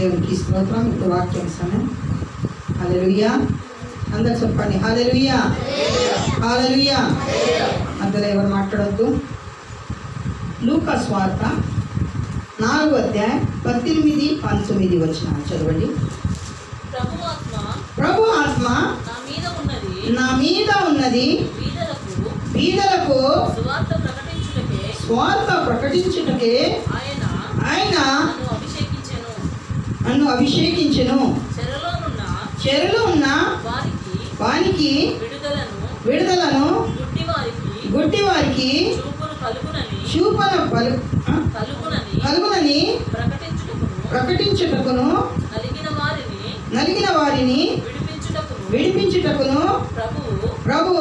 దేవునికి స్తోత్రం. ఇప్పుడు వాక్యం సమయం హల్లెలూయా. అందరు చెప్పండి హల్లెలూయా. హల్లెలూయా. అందులో ఎవరు మాట్లాడొద్దు. లూకా స్వార్త నాలుగు అధ్యాయం పద్దెనిమిది పంతొమ్మిది వచ్చిన చదవండి. ప్రభు ఆత్మ నా మీద ఉన్నది. బీదలకు స్వార్థ ప్రకటించుటకే ఆయన నన్ను అభిషేకించెను చెరలో ఉన్న వారికి వానికి విడుదలను విడుదలను గుడ్డి వారికి చూపును పలు? కలుగునని ప్రకటించుటకును నలిగిన వారిని నలిగిన వారిని విడిపించుటకును ప్రభు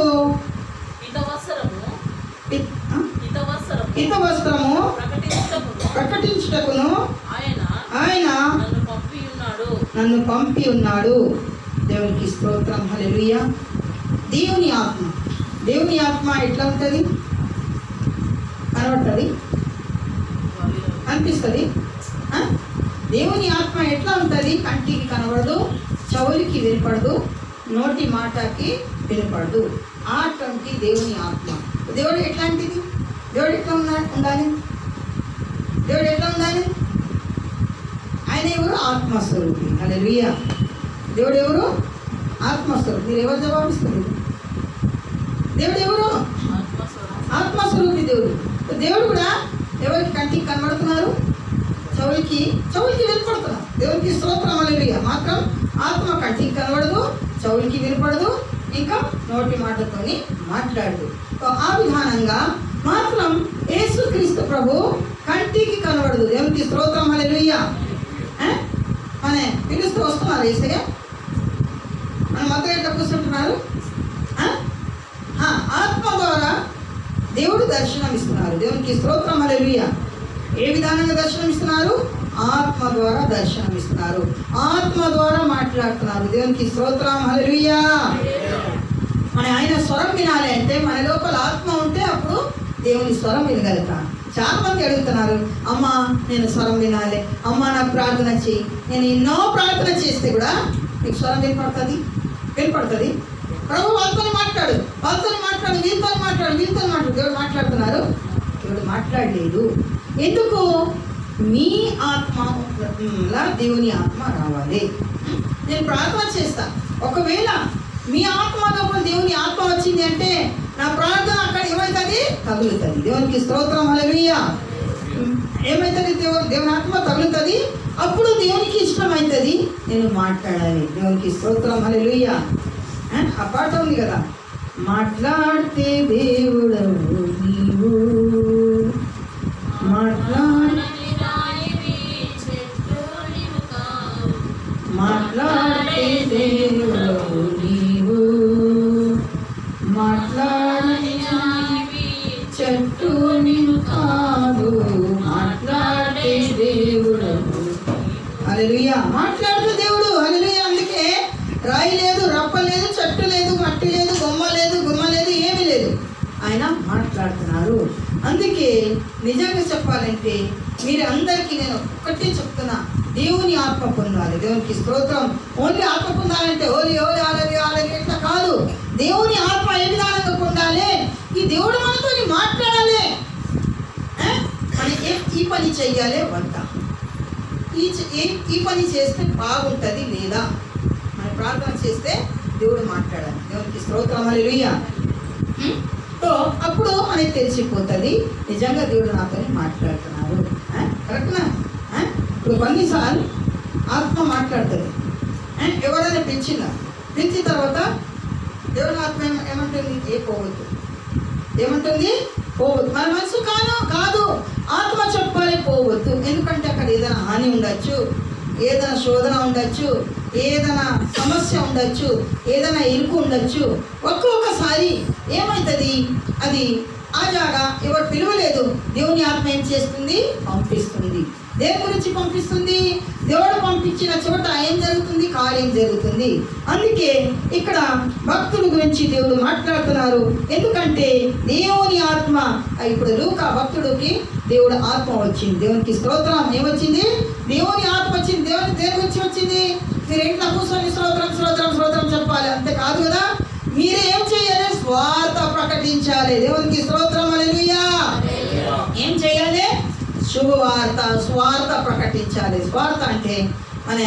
హితవస్త్రము ప్రకటించుటకును ప్రకటించుటకును ఆయన ఆయన నన్ను పంపి ఉన్నాడు నన్ను పంపి ఉన్నాడు. దేవునికి స్తోత్రం. హలెలుయ దేవుని ఆత్మ. దేవుని ఆత్మ ఎట్లా ఉంటుంది? కనబడుతుంది? అనిపిస్తుంది దేవుని ఆత్మ ఎట్లా ఉంటుంది? కంటికి కనబడదు చెవులకి వినపడదు నోటి మాటకి వినపడదు. అటువంటి దేవుని ఆత్మ. దేవుడు ఎట్లాంటిది? దేవుడు ఎట్లా ఉండాలి? దేవుడు ఎట్లా ఉండాలి? ఆయన ఎవరు? ఆత్మస్వరూపి. హల్లెలూయా దేవుడు ఎవరు? ఆత్మస్వరూపి. మీరు ఎవరు జవాబిస్తారు? దేవుడు ఎవరు? ఆత్మస్వరూపి దేవుడు. దేవుడు కూడా ఎవరికి కంటికి కనబడుతున్నారు? చెవులకి చెవులకి వినపడుతున్నారు. దేవునికి స్తోత్రం అలెలుయ మాత్రం ఆత్మ కంటికి కనబడదు చెవులకి వినపడదు ఇంకా నోటి మాటతోని మాట్లాడదు. సో ఆ విధానంగా మాత్రం యేసుక్రీస్తు ప్రభు కంటికి కనబడదు. దేవునికి స్తోత్రం అలెలుయ్య మన పిలుస్తూ వస్తున్నారు ఏసయ్య మన మధ్య ఎట్లా కూర్చుంటున్నారు. ఆత్మ ద్వారా దేవుడు దర్శనం ఇస్తున్నారు దేవునికి స్తోత్రం హల్లెలూయా. ఏ విధానంగా దర్శనం ఇస్తున్నారు ఆత్మ ద్వారా దర్శనం ఇస్తున్నారు ఆత్మ ద్వారా మాట్లాడుతున్నారు. దేవునికి స్తోత్రం హల్లెలూయా. మన ఆయన స్వరం వినాలి అంటే మన లోపల ఆత్మ ఉంటే అప్పుడు దేవుని స్వరం వినగలుగుతాను చాలా మంది అడుగుతున్నారు అమ్మా నేను స్వరం వినాలి. అమ్మా నాకు ప్రార్థన చేయి నేను ఎన్నో ప్రార్థన చేస్తే కూడా నీకు స్వరం వినపడుతుంది? వినపడుతుంది? ప్రభు వాళ్ళతో మాట్లాడు. వాళ్ళతో మాట్లాడు వీళ్ళతో మాట్లాడు వీళ్ళతో మాట్లాడు. దేవుడు మాట్లాడుతున్నారు. దేవుడు మాట్లాడలేదు. ఎందుకు? మీ ఆత్మలా దేవుని ఆత్మ రావాలి. నేను ప్రార్థన చేస్తా. ఒకవేళ మీ ఆత్మ లోపల దేవుని ఆత్మ వచ్చింది అంటే నా ప్రార్థన అక్కడ ఏమవుతుంది తగులుతుంది. దేవునికి స్తోత్రం అలవీయ ఏమవుతుంది దేవుని దేవుని ఆత్మ తగులుతుంది. అప్పుడు దేవునికి ఇష్టమవుతుంది నేను మాట్లాడాలి. దేవునికి స్తోత్రం హల్లెలూయా. ఆ, పాట ఉంది కదా. మాట్లాడితే దేవుడవు నీవు. మాట్లాడి మాట్లాడితే దేవుడు పొందాలి దేవునికి స్తోత్రం. ఓన్లీ ఆత్మ పొందాలంటే ఓలి ఓలి ఆలరి ఆలలి ఇట్లా కాదు. దేవుని ఆత్మ ఏ విధానంగా పొందాలి? ఈ దేవుడు మనతో మాట్లాడాలి. మనకి ఈ పని చెయ్యాలి? వంట. ఈ ఈ పని చేస్తే బాగుంటుంది లేదా? మనం ప్రార్థన చేస్తే దేవుడు మాట్లాడాలి. దేవునికి స్తోత్రం. అని హ్మ్? సో అప్పుడు మనకి తెలిసిపోతుంది నిజంగా దేవుడు నాతో మాట్లాడుతున్నారు. కరెక్ట్నా? ఇప్పుడు కొన్నిసార్లు ఆత్మ మాట్లాడుతుంది అండ్ ఎవరైనా పిలిచిన పిలిచిన తర్వాత దేవుని ఆత్మ ఏమంటుంది? ఏ పోవద్దు. ఏమంటుంది? పోవద్దు. మన మనసు కాను కాదు. ఆత్మ చెప్పాలి పోవద్దు. ఎందుకంటే అక్కడ ఏదైనా హాని ఉండొచ్చు ఏదైనా శోధన ఉండొచ్చు ఏదైనా సమస్య ఉండొచ్చు ఏదైనా ఇరుకు ఉండొచ్చు. ఒక్కొక్కసారి ఏమవుతుంది అది ఆ జాగా ఎవరు పిలువలేదు. దేవుని ఆత్మ ఏం చేస్తుంది? పంపిస్తుంది. దేని గురించి పంపిస్తుంది? దేవుడు పంపించిన చోట ఏం జరుగుతుంది? కార్యం జరుగుతుంది. అందుకే ఇక్కడ భక్తుల గురించి దేవుడు మాట్లాడుతున్నారు. ఎందుకంటే దేవుని ఆత్మ ఇప్పుడు లూకా భక్తుడికి దేవుడు ఆత్మ వచ్చింది. దేవునికి స్తోత్రం. ఏమొచ్చింది? దేవుని ఆత్మ వచ్చింది. దేవుని దేని గురించి వచ్చింది? మీరు ఇంట్లో కూర్చొని స్తోత్రం స్తోత్రం స్తోత్రం చెప్పాలి? అంతే కాదు కదా? మీరే ఏం చేయాలి? స్వార్థ ప్రకటించాలి. దేవునికి స్తోత్రం. అలెలుయా ఏం చేయాలి? శుభవార్త స్వార్థ ప్రకటించాలి. స్వార్థ అంటే మన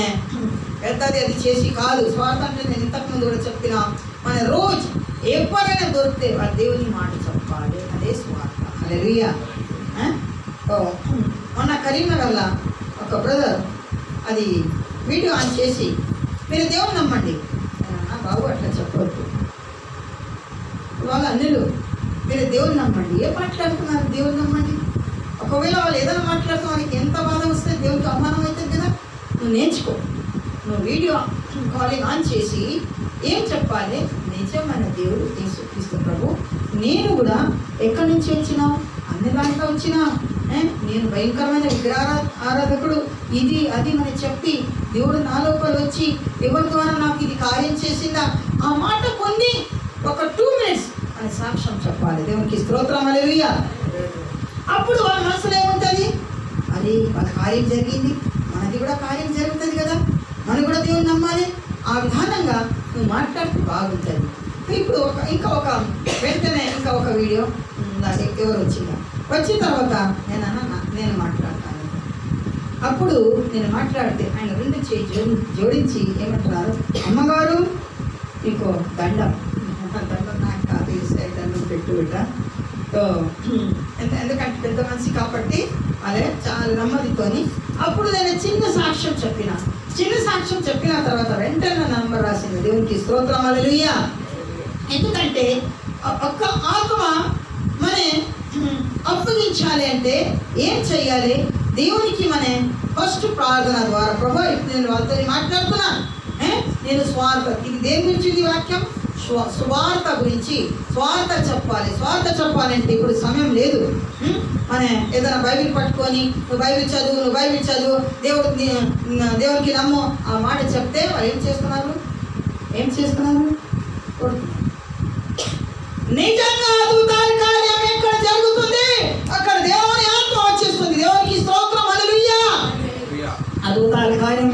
పెద్దది అది చేసి కాదు. స్వార్థ అంటే నేను ఇంతకు ముందు కూడా చెప్పిన మన రోజు ఎవరైనా దొరికితే వాళ్ళ దేవుని మాట చెప్పాలి. అదే స్వార్థ. అలెలుయా మొన్న కరీంనగర్లో ఒక బ్రదర్ అది వీడియో ఆన్ చేసి మీరు దేవుని నమ్మండి. బాబు అట్లా చెప్పొద్దు. వాళ్ళ అన్నిలు మీరు దేవుని నమ్మండి. ఏ మాట్లాడుతున్నారు దేవుని నమ్మండి. ఒకవేళ వాళ్ళు ఏదైనా మాట్లాడుతూ వాళ్ళకి ఎంత బాధ వస్తే దేవునికి అవమానం అవుతుంది కదా? నువ్వు నేర్చుకో. నువ్వు వీడియో కాలింగ్ ఆన్ చేసి ఏం చెప్పాలి? నిజమైన దేవుడు యేసుక్రీస్తు ప్రభు నేను కూడా ఎక్కడి నుంచి వచ్చినావు అన్ని దాంట్లో వచ్చినా నేను భయంకరమైన విగ్రహ ఆరాధకుడు. ఇది అది అని చెప్పి దేవుడు నా లోపల వచ్చి ఎవరి ద్వారా నాకు ఇది కార్యం చేసిందా? ఆ మాట కొన్ని ఒక టూ మినిట్స్ అని సాక్ష్యం చెప్పాలి. దేవునికి స్తోత్రం. అలెలుయ్యా అప్పుడు వాళ్ళ మనసులో ఏముంటుంది? అది వాళ్ళ కార్యం జరిగింది. మనది కూడా కార్యం జరుగుతుంది కదా. మనం కూడా దేవుని నమ్మాలి. ఆ విధానంగా నువ్వు మాట్లాడితే బాగుంటుంది. ఇప్పుడు ఒక ఇంకా ఒక వెంటనే ఇంకా ఒక వీడియో. నాకు ఎవరు వచ్చిందా. వచ్చిన తర్వాత నేను అన్న నేను మాట్లాడతాను. అప్పుడు నేను మాట్లాడితే ఆయన రెండు చేయి జోడి జోడించి ఏమంటున్నారు? అమ్మగారు నీకు దండం. దండం నాకు కాదు ఇస్తే దండం పెట్టు బిడ్డ. సో, ఎందుకంటే పెద్ద మనిషి కాబట్టి అదే చాలా నెమ్మదితోని అప్పుడు నేను చిన్న సాక్ష్యం చెప్పిన. చిన్న సాక్ష్యం చెప్పిన తర్వాత వెంటనే నంబర్ రాసింది దేవునికి స్తోత్రం అలలుయ్యా ఎందుకంటే ఒక్క ఆత్మ మన అప్పగించాలి అంటే ఏం చేయాలి దేవునికి మన ఫస్ట్ ప్రార్థన ద్వారా. ప్రభా ఇప్పుడు నేను వాళ్ళతో మాట్లాడుతున్నాను. నేను స్వార్థ ఇది దేని గురించి వాక్యం? స్వార్థ గురించి స్వార్థ చెప్పాలి. స్వార్థ చెప్పాలంటే ఇప్పుడు సమయం లేదు. అని మన ఏదైనా బైబిల్ పట్టుకొని నువ్వు బైబిల్ చదువు నువ్వు బైబిల్ చదువు దేవుడు దేవునికి నమ్ము ఆ మాట చెప్తే వాళ్ళు ఏం చేస్తున్నారు? ఏం చేస్తున్నారు? నిజంగా అద్భుతాల కార్యం ఎక్కడ జరుగుతుంది అక్కడ దేవుని ఆత్మ వచ్చేస్తుంది దేవునికి స్తోత్రం హల్లెలూయా అద్భుతాల కార్యం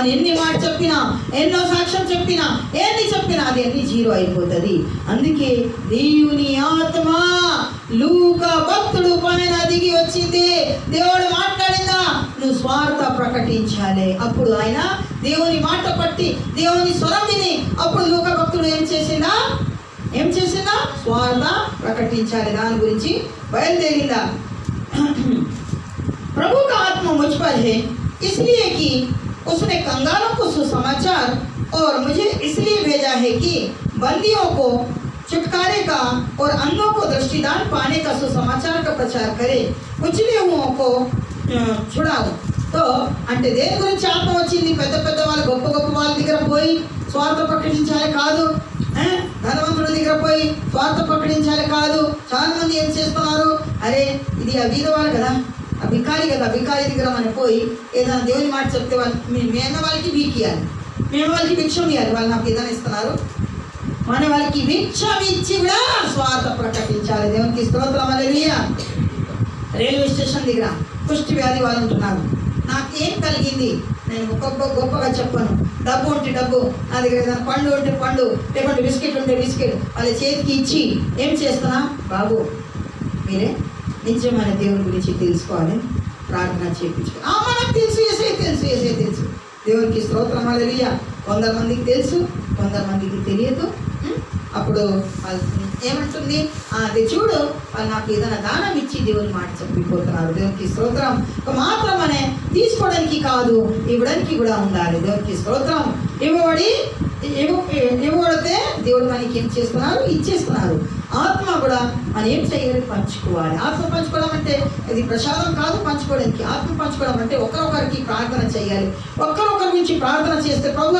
లేదు మనం ఎన్ని మాట చెప్పినా ఎన్నో సాక్ష్యం చెప్పినా ఎన్ని చెప్పినా అది అన్ని జీరో అయిపోతుంది అందుకే దేవుని ఆత్మ లూక భక్తుడు పైన దిగి వచ్చింది దేవుడు మాట్లాడిందా నువ్వు స్వార్థ ప్రకటించాలి అప్పుడు ఆయన దేవుని మాట పట్టి దేవుని స్వరం విని అప్పుడు లూక భక్తుడు ఏం చేసిందా ఏం చేసిందా స్వార్థ ప్రకటించాలి దాని గురించి బయలుదేరిందా प्रभु का आत्मा मुझ पर है इसलिए कि उसने कंगालों को सुसमाचार और मुझे इसलिए भेजा है कि बंदियों को छुटकारे का और अंधों को दृष्टिदान पाने का सुसमाचार का प्रचार करे कुचले हुओं को अ, छुड़ाओ तो అంటే దేని గురించి ఆత్మ వచ్చింది పెద్ద పెద్ద వాళ్ళు గొప్ప గొప్ప వాళ్ళ దగ్గర పోయి స్వార్థ ప్రకటించాలి కాదు ఏ? ధనవంతుడి దగ్గర పోయి స్వార్థ ప్రకటించాలి కాదు చాలా మంది ఏం చేస్తున్నారు అరే ఇది ఆ వీధ వాళ్ళు కదా ఆ బికారి కదా బికారి దగ్గర మనం పోయి ఏదైనా దేవుని మాట చెప్తే వాళ్ళు మేము మేమే వాళ్ళకి వీక్ ఇవ్వాలి మేము వాళ్ళకి భిక్షం ఇవ్వాలి వాళ్ళు నాకు ఏదైనా ఇస్తున్నారు. మన వాళ్ళకి భిక్షం ఇచ్చి కూడా స్వార్థ ప్రకటించాలి. దేవునికి స్తోత్రం అలెలుయ్యా రైల్వే స్టేషన్ దగ్గర కుష్టి వ్యాధి వాళ్ళు ఉంటున్నారు. నాకు ఏం కలిగింది? నేను గొప్ప గొప్పగా చెప్పను. డబ్బు ఉంటే డబ్బు. నా దగ్గర ఏదైనా పండు ఉంటే పండు లేకుంటే బిస్కెట్ ఉంటే బిస్కెట్ వాళ్ళ చేతికి ఇచ్చి ఏం చేస్తున్నా? బాబు మీరే నిజమైన దేవుని గురించి తెలుసుకోవాలి ప్రార్థన చేయించుకో. మనకు తెలుసు ఏసే తెలుసు ఏసే తెలుసు. దేవునికి స్తోత్రం అలలియ కొందరు మందికి తెలుసు కొందరు మందికి తెలియదు అప్పుడు ఏమంటుంది? అది చూడు వాళ్ళు నాకు ఏదైనా దానం ఇచ్చి దేవుని మాట చెప్పిపోతున్నారు. దేవునికి స్తోత్రం. ఒక మాత్రమనే తీసుకోవడానికి కాదు ఇవ్వడానికి కూడా ఉండాలి. దేవునికి స్తోత్రం. ఇవ్వబడి ఇవ్వ- ఇవ్వబడితే దేవుడు మనకి ఏం చేస్తున్నారు? ఇచ్చేస్తున్నారు. ఆత్మ కూడా అది ఏం చేయాలి పంచుకోవాలి. ఆత్మ పంచుకోవడం అంటే ఇది ప్రసాదం కాదు పంచుకోవడానికి. ఆత్మ పంచుకోవడం అంటే ఒకరొకరికి ప్రార్థన చేయాలి. ఒకరొకరి నుంచి ప్రార్థన చేస్తే ప్రభు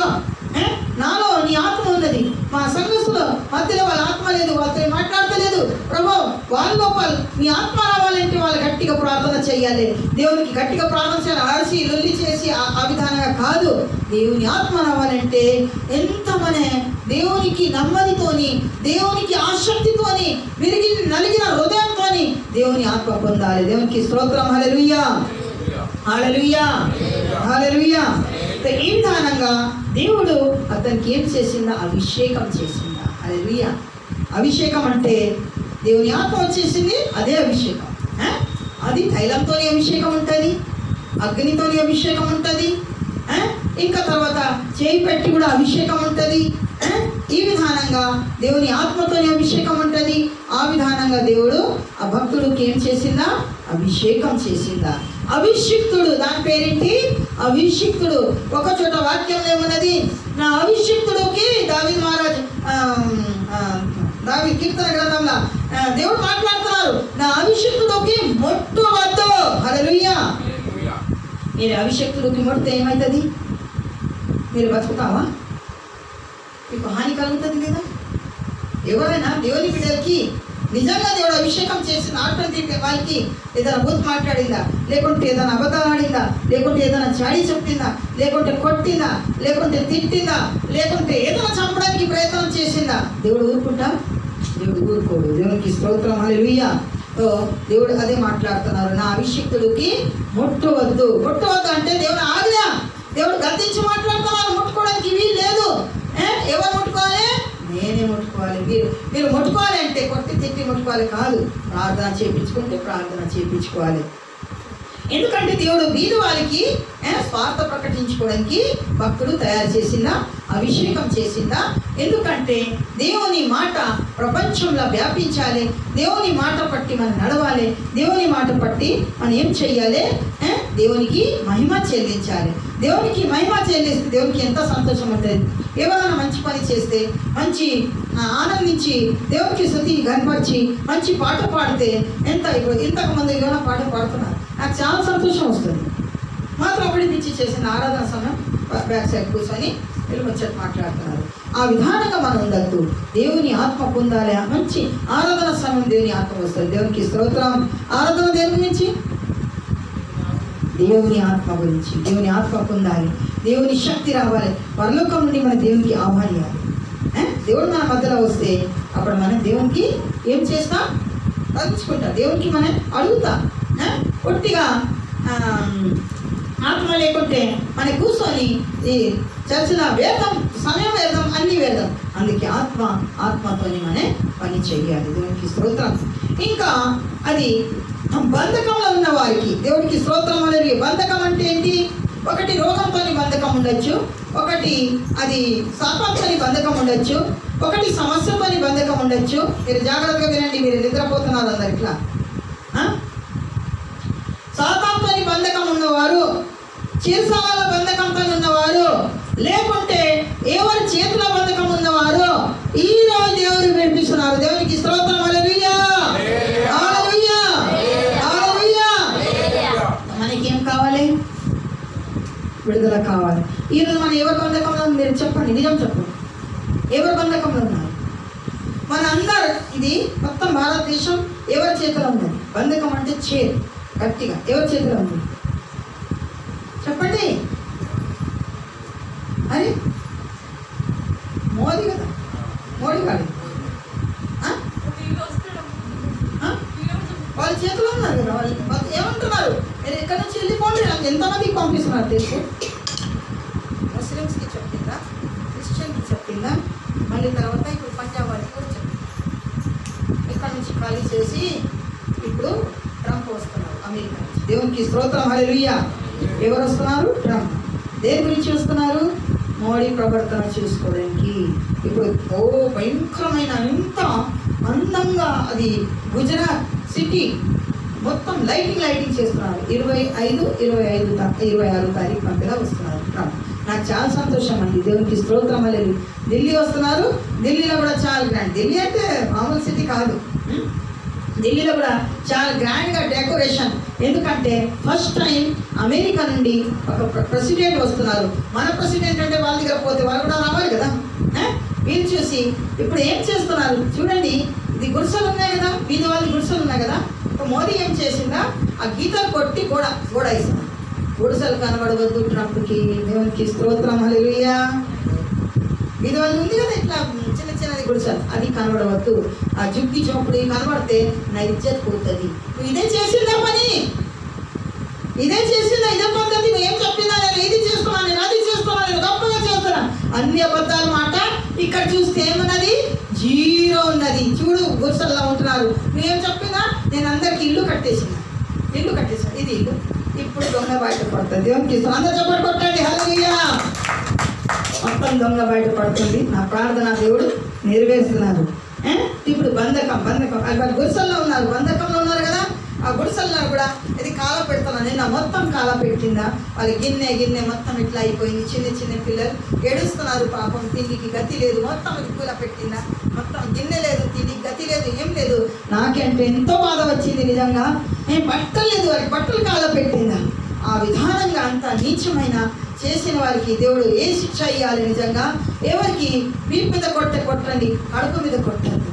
నాలో నీ ఆత్మ ఉన్నది. మా సంఘస్థుల మధ్యలో వాళ్ళ ఆత్మ లేదు వాళ్ళతో మాట్లాడతలేదు. ప్రభు వాళ్ళ లోపల నీ ఆత్మ రావాలంటే వాళ్ళు గట్టిగా ప్రార్థన చేయాలి. దేవునికి గట్టిగా ప్రార్థన చేయాలి. ఆడిసి లొల్లి చేసి ఆ విధానంగా కాదు. దేవుని ఆత్మ రావాలంటే ఎంతమనే దేవునికి నమ్మదితోని దేవునికి ఆసక్తితోని విరిగి దేవుని ఆత్మ పొందాలి. దేవునికి స్తోత్రం. హలలుయ్యా హలలుయ్యా హలలుయ్యా ఈ విధానంగా దేవుడు అతనికి ఏం చేసిందా? అభిషేకం చేసిందా? హలలుయ్యా అభిషేకం అంటే దేవుని ఆత్మ వచ్చేసింది అదే అభిషేకం. అది తైలంతోని అభిషేకం ఉంటుంది అగ్నితోని అభిషేకం ఉంటుంది ఇంకా తర్వాత చేయి పెట్టి కూడా అభిషేకం ఉంటుంది. ఈ విధానంగా దేవుని ఆత్మతోని అభిషేకం ఉంటుంది. ఆ విధానంగా దేవుడు ఆ భక్తుడికి ఏం చేసిందా? అభిషేకం చేసిందా? అభిషిక్తుడు దాని పేరేంటి? అభిషిక్తుడు. ఒక చోట వాక్యం ఏమున్నది? నా అభిషిక్తుడికి దావి మహారాజ్ దావి కీర్తన గ్రంథంలో దేవుడు మాట్లాడుతున్నారు. నా అభిషిక్తుడికి మొట్టవద్దు హల్లెలూయా. మీరు అభిషక్తుడికి ముడితే ఏమవుతుంది మీరు బతుకుతావా? మీకు హాని కలుగుతుంది లేదా? ఎవరైనా దేవుని బిడ్డలకి నిజంగా దేవుడు అభిషేకం చేసిన తింటే వాళ్ళకి ఏదైనా బూత్ మాట్లాడిందా లేకుంటే ఏదైనా అబద్ధాలు ఆడిందా లేకుంటే ఏదైనా చాడి చెప్పిందా? లేకుంటే కొట్టిందా? లేకుంటే తిట్టిందా? లేకుంటే ఏదైనా చంపడానికి ప్రయత్నం చేసిందా? దేవుడు ఊరుకుంటా? దేవుడు ఊరుకోడు. దేవునికి స్తోత్రం. హల్లెలూయా. ఓ దేవుడు అదే మాట్లాడుతున్నారు. నా అభిషిక్తుడికి ముట్టవద్దు ముట్టవద్దు అంటే దేవుడు ఆజ్ఞ. దేవుడు గద్దించి మాట్లాడుతున్నారు. ముట్టుకోవడానికి వీలు లేదు. ఎవరు ముట్టుకోవాలి? నేనే ముట్టుకోవాలి. మీరు మీరు ముట్టుకోవాలి అంటే కొట్టి తిట్టి ముట్టుకోవాలి కాదు. ప్రార్థన చేయించుకుంటే ప్రార్థన చేయించుకోవాలి ఎందుకంటే దేవుడు వీధి వాళ్ళకి స్వార్థ ప్రకటించుకోవడానికి భక్తుడు తయారు చేసిందా అభిషేకం చేసిందా? ఎందుకంటే దేవుని మాట ప్రపంచంలో వ్యాపించాలి. దేవుని మాట పట్టి మనం నడవాలి. దేవుని మాట పట్టి మనం ఏం చెయ్యాలి? దేవునికి మహిమ చెల్లించాలి. దేవునికి మహిమ చెల్లిస్తే దేవునికి ఎంత సంతోషం ఉంటుంది? ఎవరైనా మంచి పని చేస్తే మంచి ఆనందించి దేవునికి శృతి కనపరిచి మంచి పాట పాడితే ఎంత ఇప్పుడు ఇంతకుముందు ఏమైనా పాట పాడుతున్నారు నాకు చాలా సంతోషం వస్తుంది. మాత్రం అప్పుడు పిచ్చి చేసిన ఆరాధన సమయం బ్యాక్ సైడ్ కూర్చొని వీళ్ళు వచ్చేట్టు మాట్లాడుతున్నారు. ఆ విధానంగా మనం ఉండద్దు. దేవుని ఆత్మ పొందాలి. ఆ మంచి ఆరాధన సమయం దేవుని ఆత్మ వస్తుంది. దేవునికి స్తోత్రం. ఆరాధన దేవుని నుంచి దేవుని ఆత్మ గురించి దేవుని ఆత్మ పొందాలి. దేవుని శక్తి రావాలి. పరలోకం నుండి మన దేవునికి ఆహ్వానియాలి. దేవుడు మన మధ్యలో వస్తే అప్పుడు మనం దేవునికి ఏం చేస్తాం? తలుచుకుంటాం దేవునికి మనం అడుగుతాం. ఏ? పొట్టిగా ఆత్మ లేకుంటే మన కూర్చొని ఈ చర్చల వేదం సమయం వేదం అన్ని వేదం అందుకే ఆత్మ ఆత్మతోని మనం పని చేయాలి. దేవునికి స్తోత్రం. ఇంకా అది బంధకంలో ఉన్న వారికి దేవుడికి స్తోత్రం అనేది బంధకం అంటే ఏంటి? ఒకటి రోగంతో బంధకం ఉండొచ్చు ఒకటి అది శాపంతో బంధకం ఉండొచ్చు ఒకటి సమస్యతో బంధకం ఉండొచ్చు. మీరు జాగ్రత్తగా వినండి మీరు నిద్రపోతున్నారు అందరు ఇట్లా. ఆ? బంధకం ఉన్నవారు చీర్సాల బంధకంతో ఉన్నవారు లేకుంటే ఎవరి చేతుల బంధకం ఉన్నవారు ఈ రోజు దేవుడు వినిపిస్తున్నారు. దేవునికి స్తోత్రం అనేది హల్లెలూయా హల్లెలూయా మనకేం కావాలి విడుదల కావాలి. ఈరోజు మనం ఎవరి బంధకంలో మీరు చెప్పండి. నిజం చెప్పండి. ఎవరి బంధకంలో ఉన్నారు మన ఇది మొత్తం భారతదేశం ఎవరి చేతిలో ఉన్నది బంధకం అంటే చేరు గట్టిగా. ఎవరి చేతిలో ఉంది? చెప్పండి అరే మోదీ కదా మోడీ గారు ఆ? ఆ? వాళ్ళ చేతిలో ఉన్నారు కదా వాళ్ళు వాళ్ళు ఏమంటున్నారు మీరు ఎక్కడి నుంచి వెళ్ళిపోండి నాకు ఎంతమందికి పంపిస్తున్నారు తెలుసు ముస్లిమ్స్కి చెప్పిందా క్రిస్టియన్కి చెప్పిందా మళ్ళీ తర్వాత ఇప్పుడు పంజాబ్ వాళ్ళకి కూడా చెప్పింది ఇక్కడ నుంచి ఖాళీ చేసి ఇప్పుడు ట్రంప్ వస్తున్నారు అమెరికా నుంచి దేవునికి ఎవరు వస్తున్నారు? ట్రంప్. దేని గురించి వస్తున్నారు? మోడీ ప్రవర్తన చూసుకోవడానికి. ఇప్పుడు ఓ భయంకరమైన ఎంత అందంగా అది గుజరాత్ సిటీ మొత్తం లైటింగ్ లైటింగ్ చేస్తున్నారు. ఇరవై ఐదు ఇరవై ఐదు ఇరవై ఆరు తారీఖు మధ్యలో వస్తున్నారు ట్రంప్. నాకు చాలా సంతోషం అండి. దేవునికి స్తోత్రం అనేది ఢిల్లీ వస్తున్నారు. ఢిల్లీలో కూడా చాలా గ్రాండ్ ఢిల్లీ అంటే మామూలు సిటీ కాదు. ఢిల్లీలో కూడా చాలా గ్రాండ్గా డెకరేషన్ ఎందుకంటే ఫస్ట్ టైం అమెరికా నుండి ఒక ప్రెసిడెంట్ వస్తున్నారు. మన ప్రెసిడెంట్ అంటే వాళ్ళ దగ్గర పోతే వాళ్ళు కూడా రావాలి కదా? వీళ్ళు చూసి ఇప్పుడు ఏం చేస్తున్నారు? చూడండి ఇది గుడిసెలు ఉన్నాయి కదా? వీధి వాళ్ళ గుడిసెలు ఉన్నాయి కదా? ఇప్పుడు మోదీ ఏం చేసిందా? ఆ గీతలు కొట్టి గోడ గోడ ఇస్తుంది గుడిసెలు కనబడవద్దు ట్రంప్కి దేవునికి స్తోత్రం హల్లెలూయా. వీధి వాళ్ళు ఉంది కదా ఇట్లా చిన్న అది కనబడవద్దు. ఆ జుగ్గి చోపుడి కనబడితే నా ఇజ్జత్ పోతుంది. నువ్వు ఇదే చేసిందా పని? ఇదే చేసిందా? ఇదే పద్ధతి? నువ్వు ఏం చెప్పిందా నేను ఇది చేస్తున్నా నేను అది చేస్తున్నా నేను గొప్పగా చేస్తున్నా. అన్ని అబద్ధాలు మాట. ఇక్కడ చూస్తే ఏమున్నది? జీరో ఉన్నది. చూడు గుడిసెల్లో ఉంటున్నారు. నువ్వేం చెప్పినా? నేను అందరికి ఇల్లు కట్టేసిన. ఇల్లు కట్టేసాను. ఇది ఇల్లు. ఇప్పుడు దొంగ బయట పడుతుంది. దేవునికి ఇస్తాను అందరు చెప్పండి కొట్టండి. హలో మొత్తం దొంగ బయటపడుతుంది నా ప్రార్థన దేవుడు నెరవేరుస్తున్నారు. ఇప్పుడు బంధకం బంధకం. వాళ్ళు గుడిసెల్లో ఉన్నారు. బంధకంలో ఉన్నారు కదా? ఆ గుడిసెల్లో కూడా ఇది కాల పెడుతున్నా నిన్న మొత్తం కాల పెట్టిందా? వాళ్ళ గిన్నె గిన్నె మొత్తం ఇట్లా అయిపోయింది. చిన్న చిన్న పిల్లలు ఏడుస్తున్నారు పాపం. తిండికి గతి లేదు. మొత్తం ఇది కూల పెట్టిందా? మొత్తం గిన్నె లేదు తిండికి గతి లేదు ఏం లేదు. నాకంటే ఎంతో బాధ వచ్చింది నిజంగా. నేను బట్టలు లేదు. వారికి బట్టలు కాల పెట్టిందా? ఆ విధానంగా అంత నీచమైన చేసిన వారికి దేవుడు ఏ శిక్ష ఇవ్వాలి నిజంగా? ఎవరికి? వీపు మీద కొట్ట కొట్టండి కడుపు మీద కొట్టండి.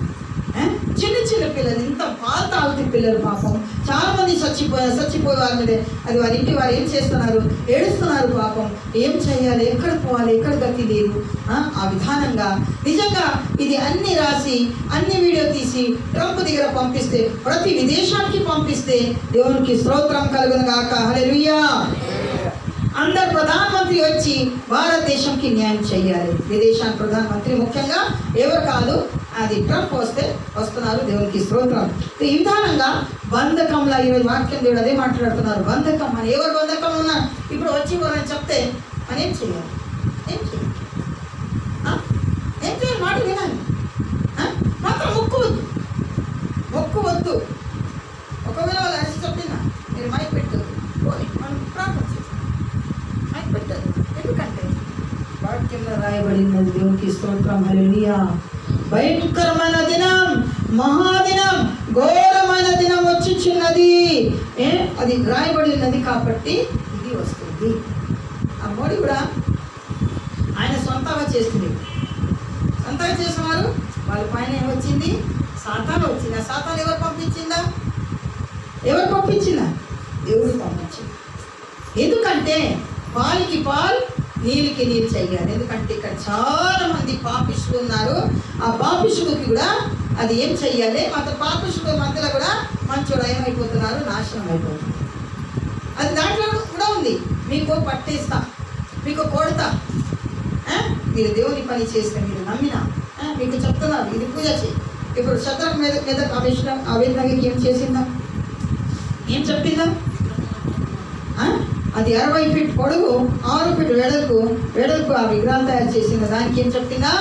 చిన్న చిన్న పిల్లలు ఇంత పాత తాగుతూ పిల్లలు పాపం. చాలా మంది చచ్చిపోయారు అది వారి ఇంటి వారు ఏం చేస్తున్నారు? ఏడుస్తున్నారు పాపం. ఏం చేయాలి? ఎక్కడ పోవాలి? ఎక్కడ గతి లేదు? ఆ? విధానంగా. నిజంగా ఇది అన్ని రాసి అన్ని వీడియో తీసి ట్రంప్ దగ్గర పంపిస్తే ప్రతి విదేశానికి పంపిస్తే దేవునికి స్తోత్రం కలుగును కాక హలే అందరు ప్రధానమంత్రి వచ్చి భారతదేశంకి న్యాయం చేయాలి విదేశాంగ ప్రధానమంత్రి ముఖ్యంగా ఎవరు కాదు అది ట్రంప్ వస్తే వస్తున్నారు దేవునికి స్తోత్రం. ఈ విధానంగా బంధకంలో ఈరోజు వాక్యం దేవుడు అదే మాట్లాడుతున్నారు. బంధకం అని ఎవరు బంధకం ఉన్నారు? ఇప్పుడు వచ్చి ఎవరైనా చెప్తే మనం ఏం చేయాలి ఏం చేయాలి ఆ? ఏం చేయాలి మాట వినాలి ఆ? మాత్రం మొక్కువద్దు మొక్కువద్దు ఒకవేళ వాళ్ళు అరిచి చెప్పిందా మీరు మైక్ పెట్టదు పోనీ మనం ప్రార్థన చేస్తాం మైక్ పెట్టదు ఎందుకంటే వాక్యంలో రాయబడినది దేవునికి స్తోత్రం భయంకరమైన దినం మహాదినం ఘోరమైన దినం వచ్చిచున్నది. ఏ? అది రాయబడి ఉన్నది కాబట్టి ఇది వస్తుంది. ఆ మోడీ కూడా ఆయన సొంతంగా చేస్తుంది. సొంతంగా చేసినవారు వాళ్ళ పైన ఏమొచ్చింది సాతాను వచ్చిందా. ఆ సాతాను ఎవరు పంపించిందా? ఎవరు పంపించిందా దేవుడు పంపించింది ఎందుకంటే పాలికి పాల్ నీళ్ళకి నీరు చెయ్యాలి ఎందుకంటే ఇక్కడ చాలా మంది పాపిష్లు ఉన్నారు. ఆ పాపిష్టుకి కూడా అది ఏం చెయ్యాలి? మత పాపిష్టుల మధ్యలో కూడా మంచోడు ఏమైపోతున్నారు నాశనం అయిపోతున్నారు. అది దాంట్లో కూడా ఉంది. మీకు పట్టేస్తా మీకు కొడతా. మీరు దేవుని పని చేస్తే మీరు నమ్మినా? మీకు చెప్తున్నారు ఇది పూజ చేయి. ఇప్పుడు శత్రు మీద మీద అభిషేకం అభిజ్ఞకి ఏం చేసిందా? ఏం చెప్పిందా? అది అరవై ఫీట్ పొడుగు ఆరు ఫీట్ వెడల్పు వెడల్పు ఆ విగ్రహం తయారు చేసింది దానికి ఏం చెప్తుందా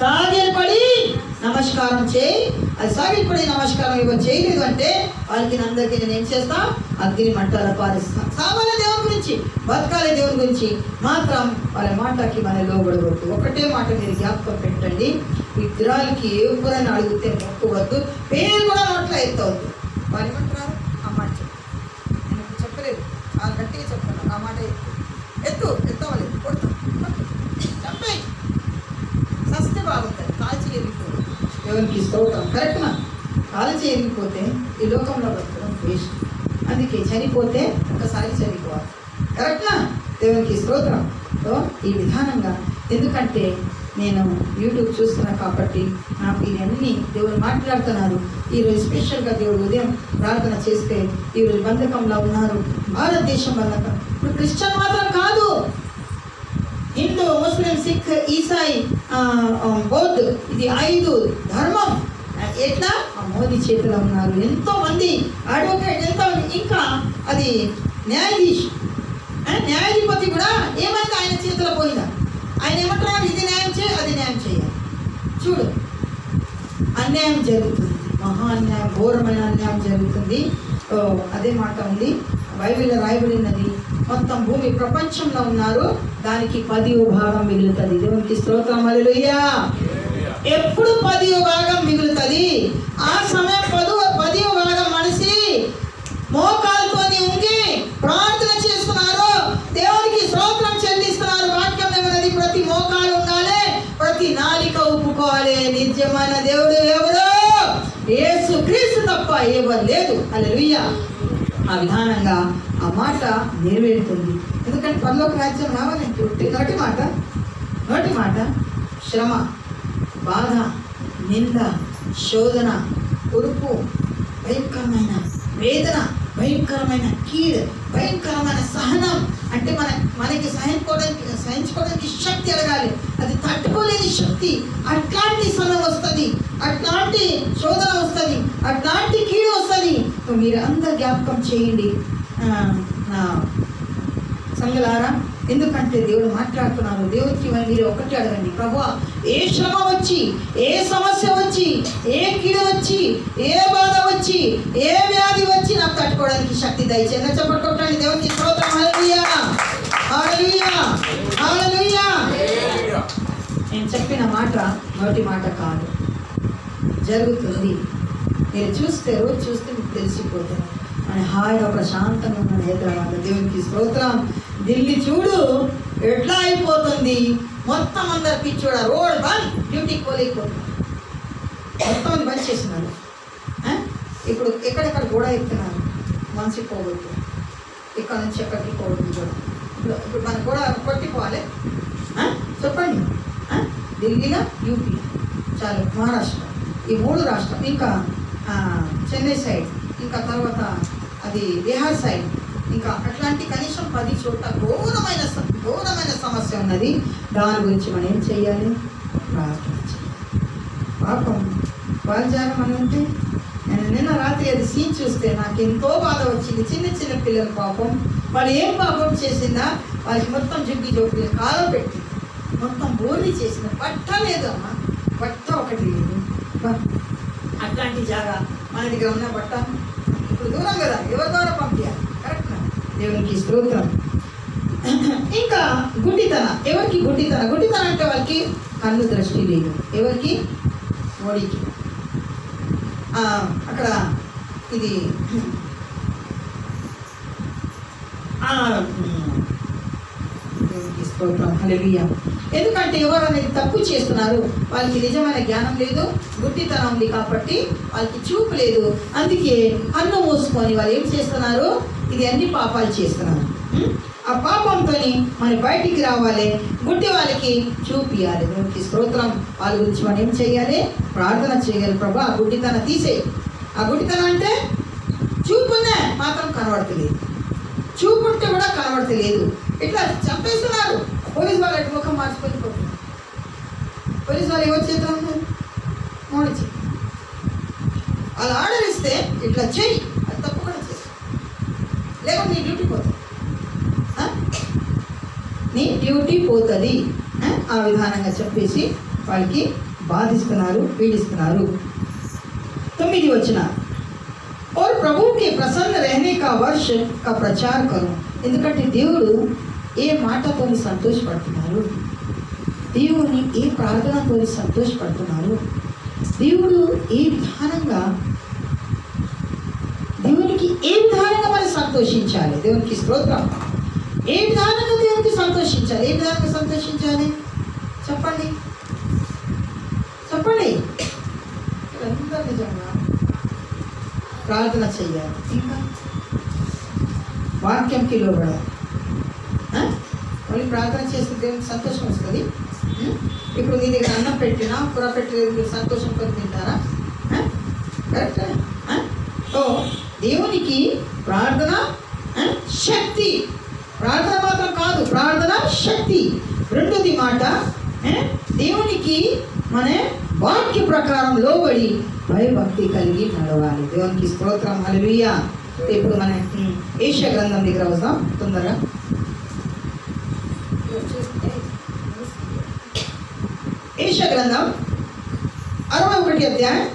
సాగిలపడి నమస్కారం చేయి. అది సాగిలపడి నమస్కారం ఇవ్వ చేయలేదు అంటే వాళ్ళకి అందరికీ నేను ఏం చేస్తా? అగ్ని మంటల పారిస్తా. సామాన్య దేవుని గురించి బతకాల దేవుని గురించి మాత్రం వాళ్ళ మాటకి మన లోబడవద్దు. ఒకటే మాట మీరు జ్ఞాపకం పెట్టండి. విగ్రహాలకి ఎవరైనా అడిగితే మొక్కవద్దు. పేరు కూడా నోట్లో ఎత్తవద్దు. వాళ్ళు ఆ మాట చెప్పు. నేను ఇప్పుడు చెప్పలేదు చాలా గట్టిగా చెప్తాను ఆ మాట ఎత్తు ఎత్తు ఎత్తవాలి కొడుతు. చెప్పేయి సస్తే బాగుంటుంది. కాల్చి ఎరిగిపోదు ఎవరికి స్తోత్రం కరెక్ట్నా కాల్చి ఎరిగిపోతే ఈ లోకంలో బతకడం వేస్ట్. అందుకే చనిపోతే ఒకసారి చనిపోవాలి. కరెక్ట్నా దేవునికి స్తోత్రం. సో ఈ విధానంగా ఎందుకంటే నేను యూట్యూబ్ చూస్తున్నా కాబట్టి నాకు ఇవన్నీ దేవుడు మాట్లాడుతున్నారు. ఈరోజు స్పెషల్గా దేవుడు ఉదయం ప్రార్థన చేస్తే ఈరోజు బంధకంలో ఉన్నారు. భారతదేశం బంధకం. ఇప్పుడు క్రిస్టియన్ మాత్రం కాదు. హిందూ ముస్లిం సిక్ ఈసాయి బౌద్ధ్ ఇది ఐదు ధర్మం. ఎట్లా? మోదీ చేతిలో ఉన్నారు. ఎంతో మంది అడ్వకేట్ ఎంతో ఇంకా అది న్యాయాధీష్. న్యాయాధిపతి కూడా ఏమైంది? ఆయన చేతిలో పోయిందా? ఆయన ఏమంటున్నారు ఇది న్యాయం చేయి అది న్యాయం చేయాలి. చూడు. అన్యాయం జరుగుతుంది. మహా అన్యాయం ఘోరమైన అన్యాయం జరుగుతుంది. ఓ, అదే మాట ఉంది. బైబిల్లో రాయబడినది మొత్తం భూమి ప్రపంచంలో ఉన్నారు. దానికి పది భాగం మిగులుతుంది. దేవునికి స్తోత్రం. హల్లెలూయా. ఎప్పుడు పది భాగం మిగులుతుంది? ఆ సమయం పదు పది భాగం మనిషి మోకాలతోని ఉంగి ప్రార్థన చేస్తున్నారు. దేవునికి స్తోత్రం చెల్లిస్తున్నారు. వాక్యం ఏమన్నది? ప్రతి మోకాలు ఉండాలి ప్రతి నాలిక ఒప్పుకోవాలి. నిజమైన దేవుడు ఎవరు? ఏసు క్రీస్తు తప్ప ఎవరు లేదు అలలుయ్య ఆ విధానంగా ఆ మాట నెరవేరుతుంది. ఎందుకంటే పరలోక రాజ్యం రావాలంటే ఉట్టి నోటి మాట నోటి మాట శ్రమ బాధ నింద శోధన కొడుకు భయంకరమైన వేదన భయంకరమైన కీడు భయంకరమైన సహనం అంటే మన మనకి సహించుకోవడానికి సహించుకోవడానికి శక్తి అడగాలి అది తట్టుకోలేని శక్తి. అట్లాంటి సమయం వస్తుంది. అట్లాంటి శోధన వస్తుంది. అట్లాంటి కీడు వస్తుంది. మీరు అందరు జ్ఞాపకం చేయండి. నా సంగలారా ఎందుకంటే దేవుడు మాట్లాడుతున్నారు దేవుడికి మీరు ఒకటి అడగండి. ప్రభు ఏ శ్రమ వచ్చి ఏ సమస్య వచ్చి ఏ కీడు వచ్చి ఏ బాధ వచ్చి ఏ వ్యాధి వచ్చి నాకు తట్టుకోవడానికి శక్తి దయచేయండి. చెప్పట్టుకోవటానికి దేవుడికి స్తోత్రం. హల్లెలూయా! హల్లెలూయా! హల్లెలూయా! నేను చెప్పిన మాట మొదటి మాట కాదు. జరుగుతుంది. మీరు చూస్తే రోజు చూస్తే మీకు తెలిసిపోతుంది. మన హాయిగా ప్రశాంతంగా ఉన్న హైదరాబాద్ దేవునికి స్తోత్రం. ఢిల్లీ చూడు ఎట్లా అయిపోతుంది. మొత్తం అందరు పిచ్చోడ రోడ్ బంద్. డ్యూటీకి పోలేకపోతున్నారు మొత్తం బంద్ చేసినారు ఇప్పుడు ఎక్కడెక్కడ గోడ ఎక్కుతున్నారు మనిషి పోగొట్టు ఇక్కడ నుంచి ఎక్కడికి పోవద్దు కూడా ఇప్పుడు ఇప్పుడు మన గోడ కొట్టిపోవాలి. చెప్పండి. ఢిల్లీలో యూపీ. చాలు. మహారాష్ట్ర. ఈ మూడు రాష్ట్రం ఇంకా చెన్నై సైడ్. ఇంకా తర్వాత అది బీహార్ సైడ్ ఇంకా అట్లాంటి కనీసం పది చోట్ల ఘోరమైన ఘోరమైన సమస్య ఉన్నది. దాని గురించి మనం ఏం చేయాలి ప్రార్థన పాపం వాళ్ళ జాగా మనం ఉంటే నేను నిన్న రాత్రి అది సీన్ చూస్తే నాకు ఎంతో బాధ వచ్చింది. చిన్న చిన్న పిల్లలు పాపం. వాళ్ళు ఏం పాపం చేసిందా? వాళ్ళకి మొత్తం జుగ్గి జోగి కాలం పెట్టి మొత్తం బోర్ని చేసిన పట్ట లేదు అమ్మ. పట్ట ఒకటి లేదు. అట్లాంటి జాగా మన దగ్గర ఉన్న పట్ట దూరం కదా ఎవరి ద్వారా పంపించాలి కరెక్ట్ దేవునికి స్తోత్రం ఇంకా గుడ్డితన ఎవరికి గుడ్డితన గుడ్డితన అంటే వాళ్ళకి కన్ను దృష్టి లేదు ఎవరికి ఓడికి ఆ, అక్కడ ఇది ఆ, దేవునికి స్తోత్రం హల్లెలూయా ఎందుకంటే ఎవరు అనేది తప్పు చేస్తున్నారు? వాళ్ళకి నిజమైన జ్ఞానం లేదు గుడ్డితనం ఉంది కాబట్టి వాళ్ళకి చూపు లేదు. అందుకే అన్నం మూసుకొని వాళ్ళు ఏం చేస్తున్నారు? ఇది అన్ని పాపాలు చేస్తున్నారు. ఆ పాపంతో మనం బయటికి రావాలి. గుడ్డి వాళ్ళకి చూపియాలి మనకి స్తోత్రం. వాళ్ళ గురించి మనం ఏం చేయాలి? ప్రార్థన చేయాలి. ప్రభా ఆ గుడ్డితనం తీసేయి. ఆ గుడ్డితనం అంటే చూపునే మాత్రం కనబడతలేదు. చూపుంటే కూడా కనబడతలేదు. ఇట్లా చంపేస్తున్నారు. పోలీస్ వాళ్ళు అటు ముఖం మార్చుకొని పోతున్నారు పోలీస్ వాళ్ళు ఎవరి చేతిలో ఉన్నారు మోడీ చేతి వాళ్ళు ఆర్డర్ ఇస్తే ఇట్లా చెయ్యి అది తప్పకుండా చేసి లేకపోతే నీ డ్యూటీ పోతుంది ఆ? నీ డ్యూటీ పోతుంది ఆ? ఆ విధానంగా చెప్పేసి వాళ్ళకి బాధిస్తున్నారు పీడిస్తున్నారు తొమ్మిది వచ్చిన और प्रभु के प्रसन्न रहने का वर्ष का प्रचार करो ఎందుకంటే దేవుడు ఏ మాటతో సంతోషపడుతున్నారు? దేవుని ఏ ప్రార్థనతో సంతోషపడుతున్నారు? దేవుడు ఏ విధానంగా దేవునికి ఏ విధానంగా మనం సంతోషించాలి? దేవునికి స్తోత్రం. ఏ విధానంగా దేవునికి సంతోషించాలి? ఏ విధానంగా సంతోషించాలి? చెప్పండి. చెప్పండి. ఇదంతా నిజంగా ప్రార్థన చెయ్యాలి ఇంకా? వాక్యంకి లోబడాలి. ఓన్లీ మళ్ళీ ప్రార్థన చేస్తే దేవునికి సంతోషం వస్తుంది. ఇప్పుడు నీ దగ్గర అన్నం పెట్టినా కూర పెట్టిన మీరు సంతోషంతో తింటారా? ఆ? కరెక్టా సో దేవునికి ప్రార్థన శక్తి. ప్రార్థన మాత్రం కాదు ప్రార్థన శక్తి. రెండోది మాట దేవునికి మన వాక్య ప్రకారం లోబడి భయభక్తి కలిగి నడవాలి. దేవునికి స్తోత్రం. హల్లెలూయా ఇప్పుడు మన ఏషియా గ్రంథం దగ్గర వస్తాం. తొందరగా. ఏషియా గ్రంథం అరవై ఒకటి అధ్యాయం.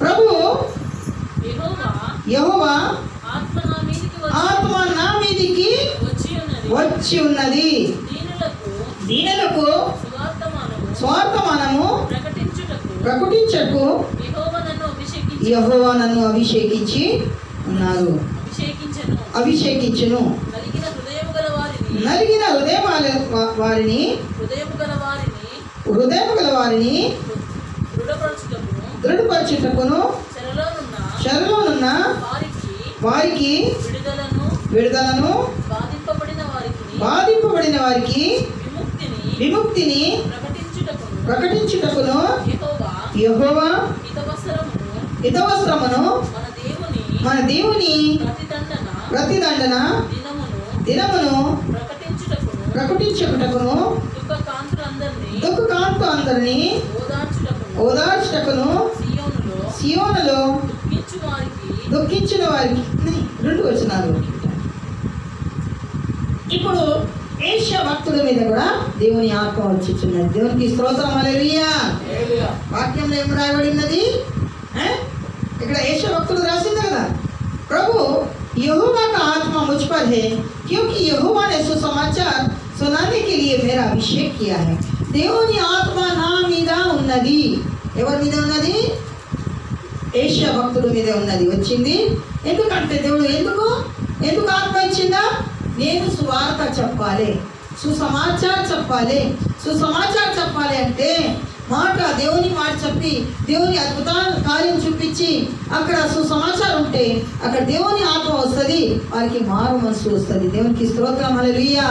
ప్రభు యెహోవా ఆత్మ నా మీదికి వచ్చి ఉన్నది. దీనులకు స్వార్థమానము ప్రకటించకు యెహోవా నన్ను అభిషేకించి యహోవా నన్ను అభిషేకించి ఉన్నారు అభిషేకించను అభిషేకించును కలిగిన హృదయము గల వారిని నలిగిన హృదయమాల వా- వారిని హృదయం గల వారిని దృఢపరచుటకును చెరలోనున్న వారికి వారికి విడుదలను విడుదలను బాధింపబడిన వారికి బాధింపబడిన వారికి విముక్తిని విముక్తిని ప్రకటించుటకును యెహోవా హితవస్త్రమును మన దేవుని మన దేవుని ప్రతిదండన ప్రతిదండన దినమును దినమును ప్రకటించుటకును ప్రకటించుటకును దుఃఖ కాంతులందరినీ దుఃఖ కాంతు అందరినీ ఓదార్చుటకును ఓదార్చుటకును సియోనులో సియోనులో దుఃఖించు వారికి దుఃఖించిన వారికి రెండు వచనాలు ఇప్పుడు ఏషియా భక్తుల మీద కూడా దేవుని ఆత్మ వచ్చిచున్నది దేవునికి స్తోత్రం హల్లెలూయా వాక్యంలో ఏం రాయబడి ఉన్నది ఆ? ఇక్కడ ఏషియా భక్తులు రాసింది కదా ప్రభు यहोवा का आत्मा मुझ पर है क्योंकि यहोवा ने सुसमाचार सुनाने के लिए मेरा अभिषेक किया है దేవుని ఆత్మ నా మీద ఉన్నది ఎవరి మీద ఉన్నది ఏషియా భక్తుల మీద ఉన్నది వచ్చింది ఎందుకంటే దేవుడు ఎందుకు ఎందుకు ఆత్మ ఇచ్చిందా నేను సువార్త చెప్పాలి సుసమాచారం చెప్పాలి సుసమాచారం చెప్పాలి అంటే మాట దేవుని మాట చెప్పి దేవుని అద్భుత కార్యం చూపించి అక్కడ సుసమాచారం ఉంటే అక్కడ దేవుని ఆత్మ వస్తుంది వారికి మారు మనసు వస్తుంది దేవునికి స్తోత్రం హల్లెలూయా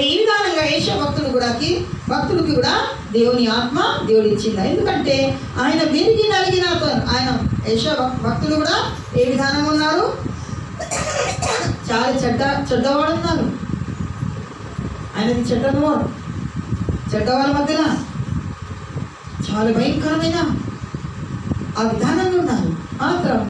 ఈ విధానంగా ఏష భక్తులు కూడాకి భక్తులకి కూడా దేవుని ఆత్మ దేవుడు ఇచ్చింది ఎందుకంటే ఆయన వీరికి నలిగిన ఆయన యేష భక్తులు కూడా ఏ విధానం ఉన్నారు? చాలా చెడ్డ చెడ్డవాడు ఉన్నారు. ఆయనది చెడ్డవాడు చెడ్డవాళ్ళ మధ్యన చాలా భయంకరమైన ఆ విధానంలో ఉన్నారు. మాత్రం